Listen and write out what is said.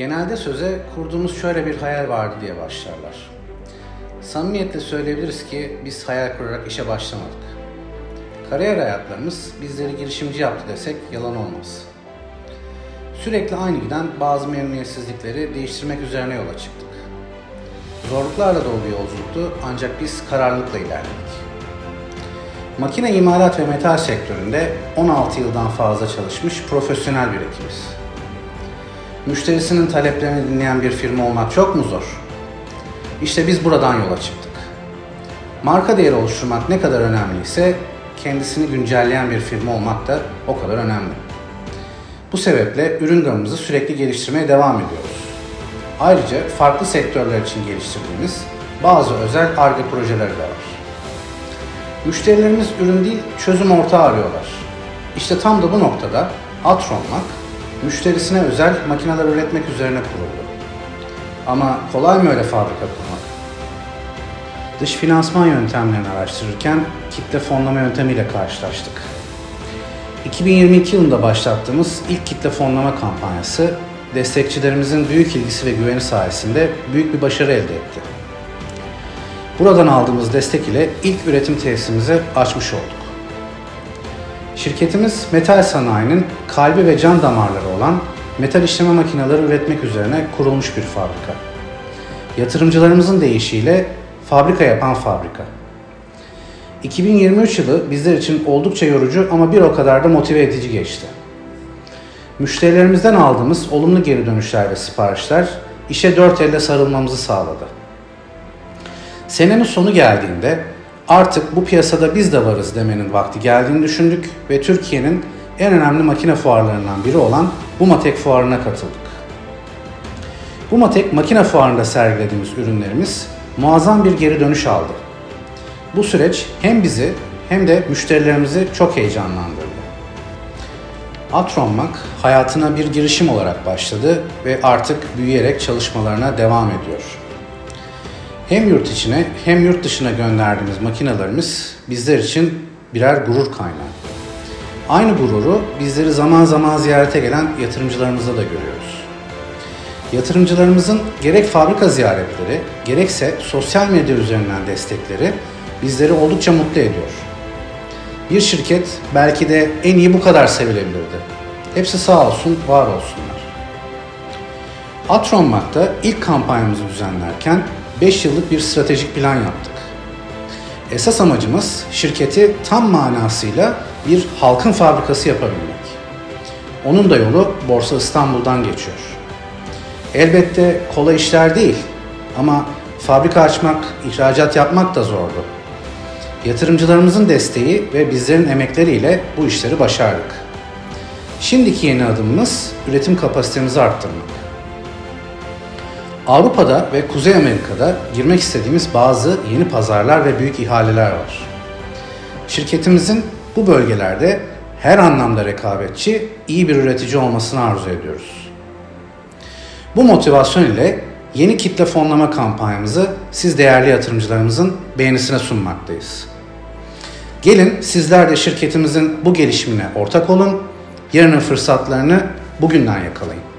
genelde söze kurduğumuz şöyle bir hayal vardı diye başlarlar. Samimiyetle söyleyebiliriz ki biz hayal kurarak işe başlamadık. Kariyer hayatlarımız bizleri girişimci yaptı desek yalan olmaz. Sürekli aynı giden bazı memnuniyetsizlikleri değiştirmek üzerine yola çıktık. Zorluklarla dolu bir yolculuktu ancak biz kararlılıkla ilerledik. Makine imalat ve metal sektöründe 16 yıldan fazla çalışmış profesyonel bir ekibiz. Müşterisinin taleplerini dinleyen bir firma olmak çok mu zor? İşte biz buradan yola çıktık. Marka değeri oluşturmak ne kadar önemliyse kendisini güncelleyen bir firma olmak da o kadar önemli. Bu sebeple ürün gamımızı sürekli geliştirmeye devam ediyoruz. Ayrıca farklı sektörler için geliştirdiğimiz bazı özel ARGE projeleri de var. Müşterilerimiz ürün değil, çözüm ortağı arıyorlar. İşte tam da bu noktada Atronmak, müşterisine özel makineler üretmek üzerine kuruldu. Ama kolay mı öyle fabrika kurmak? Dış finansman yöntemlerini araştırırken kitle fonlama yöntemiyle karşılaştık. 2022 yılında başlattığımız ilk kitle fonlama kampanyası destekçilerimizin büyük ilgisi ve güveni sayesinde büyük bir başarı elde etti. Buradan aldığımız destek ile ilk üretim tesisimizi açmış olduk. Şirketimiz metal sanayinin kalbi ve can damarları olan metal işleme makineleri üretmek üzerine kurulmuş bir fabrika. Yatırımcılarımızın deyişiyle fabrika yapan fabrika. 2023 yılı bizler için oldukça yorucu ama bir o kadar da motive edici geçti. Müşterilerimizden aldığımız olumlu geri dönüşler ve siparişler işe dört elle sarılmamızı sağladı. Senenin sonu geldiğinde artık bu piyasada biz de varız demenin vakti geldiğini düşündük ve Türkiye'nin en önemli makine fuarlarından biri olan Bumatek fuarına katıldık. Bumatek makine fuarında sergilediğimiz ürünlerimiz muazzam bir geri dönüş aldı. Bu süreç hem bizi hem de müşterilerimizi çok heyecanlandırdı. Atronmak hayatına bir girişim olarak başladı ve artık büyüyerek çalışmalarına devam ediyor. Hem yurt içine hem yurt dışına gönderdiğimiz makinelerimiz bizler için birer gurur kaynağı. Aynı gururu bizleri zaman zaman ziyarete gelen yatırımcılarımızda da görüyoruz. Yatırımcılarımızın gerek fabrika ziyaretleri, gerekse sosyal medya üzerinden destekleri bizleri oldukça mutlu ediyor. Bir şirket belki de en iyi bu kadar sevilebilirdi. Hepsi sağ olsun, var olsunlar. Atronmak'ta ilk kampanyamızı düzenlerken 5 yıllık bir stratejik plan yaptık. Esas amacımız şirketi tam manasıyla bir halkın fabrikası yapabilmek. Onun da yolu Borsa İstanbul'dan geçiyor. Elbette kolay işler değil ama fabrika açmak, ihracat yapmak da zordu. Yatırımcılarımızın desteği ve bizlerin emekleriyle bu işleri başardık. Şimdiki yeni adımımız üretim kapasitemizi arttırmak. Avrupa'da ve Kuzey Amerika'da girmek istediğimiz bazı yeni pazarlar ve büyük ihaleler var. Şirketimizin bu bölgelerde her anlamda rekabetçi, iyi bir üretici olmasını arzu ediyoruz. Bu motivasyon ile yeni kitle fonlama kampanyamızı siz değerli yatırımcılarımızın beğenisine sunmaktayız. Gelin sizler de şirketimizin bu gelişimine ortak olun, yarının fırsatlarını bugünden yakalayın.